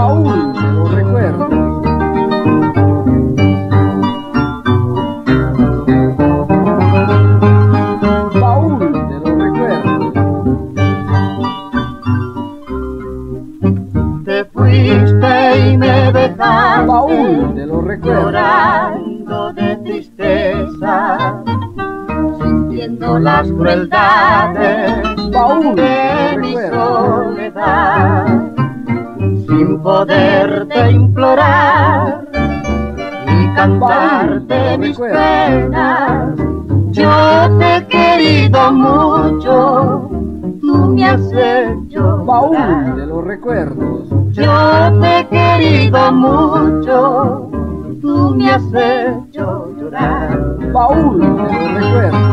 Baúl de los recuerdos. Baúl de los recuerdos. Te fuiste y me dejaste Baúl de los recuerdos. llorando de tristeza, sintiendo las crueldades Baúl de mi soledad, sin poderte implorar y cantarte mis penas. Yo te he querido mucho, tú me has hecho Baúl de los recuerdos. Yo te he querido mucho, tú me has hecho llorar. Baúl de los recuerdos.